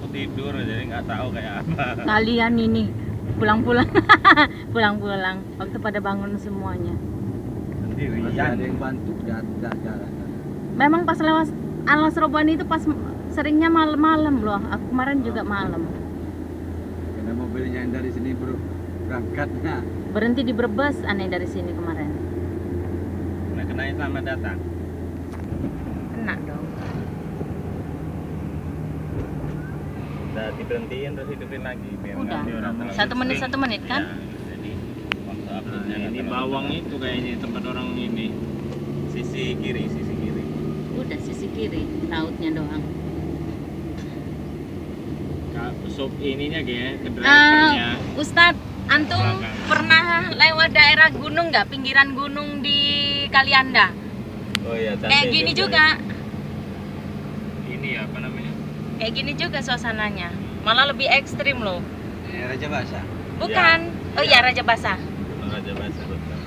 aku tidur jadi nggak tahu kayak apa Kalian ini pulang-pulang, pulang-pulang. Waktu pada bangun semuanya. sendirian Masih ada yang bantu jalan jalan. Memang pas lewat Alas Robani itu pas seringnya malam-malam loh. Aku kemarin juga malam. Karena mobilnya yang dari sini bro berangkatnya. Berhenti di Brebes aneh dari sini kemarin. nah kenanya selamat datang udah diberhentiin terus hidupin lagi biar Udah. Satu menit satu menit kan? Ya, jadi waktu uploadnya Nah, ini bawang lama. itu kayaknya tempat orang ini. sisi kiri sisi kiri Udah sisi kiri, lautnya doang. Sop ininya ke Ah, drivernya. Ustadz, antum Belakang. pernah lewat daerah gunung nggak? Pinggiran gunung di Kalianda? oh iya Kayak gini ya. juga, Ini apa namanya? Kayak gini juga suasananya. Malah lebih ekstrim loh. Ini Raja Basa. Bukan? Oh iya Raja Basah. Raja Basah betul